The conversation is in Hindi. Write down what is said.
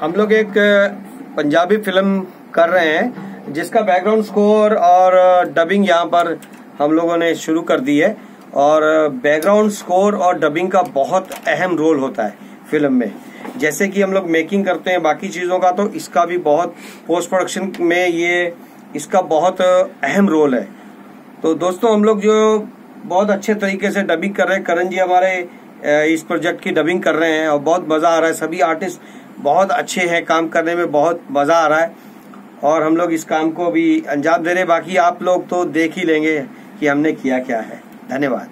हम लोग एक पंजाबी फ़िल्म कर रहे हैं, जिसका बैकग्राउंड स्कोर और डबिंग यहाँ पर हम लोगों ने शुरू कर दी है। और बैकग्राउंड स्कोर और डबिंग का बहुत अहम रोल होता है फ़िल्म में। जैसे कि हम लोग मेकिंग करते हैं बाकी चीज़ों का तो इसका भी बहुत पोस्ट प्रोडक्शन में ये, इसका बहुत अहम रोल है। तो दोस्तों, हम लोग जो बहुत अच्छे तरीके से डबिंग कर रहे हैं, करण जी हमारे इस प्रोजेक्ट की डबिंग कर रहे हैं और बहुत मज़ा आ रहा है। सभी आर्टिस्ट बहुत अच्छे हैं, काम करने में बहुत मज़ा आ रहा है। और हम लोग इस काम को भी अंजाम दे रहे बाकी आप लोग तो देख ही लेंगे कि हमने किया क्या है। धन्यवाद।